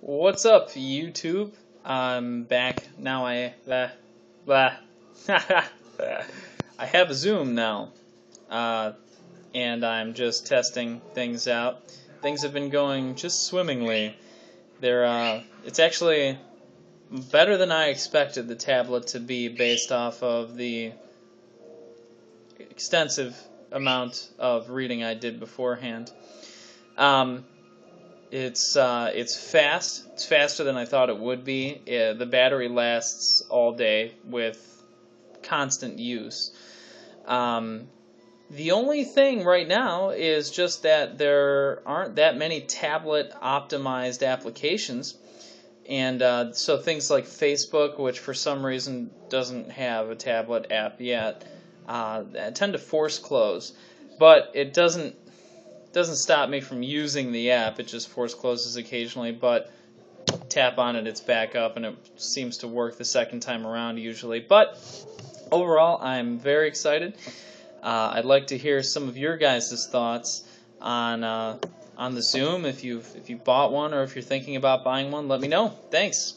What's up, YouTube? I'm back now. I blah, blah. I have Xoom now, uh, and I'm just testing things out. Things have been going just swimmingly. They're uh, it's actually better than I expected the tablet to be based off of the extensive amount of reading I did beforehand. Um, it's uh, it's fast. It's faster than I thought it would be. Yeah, the battery lasts all day with constant use. Um, the only thing right now is just that there aren't that many tablet optimized applications. And uh, so things like Facebook, which for some reason doesn't have a tablet app yet, uh, tend to force close. But it doesn't doesn't stop me from using the app. It just force closes occasionally, but tap on it, it's back up, and it seems to work the second time around usually. But overall, I'm very excited. Uh, I'd like to hear some of your guys' thoughts on uh, on the Xoom. If you've if you bought one or if you're thinking about buying one, let me know. Thanks.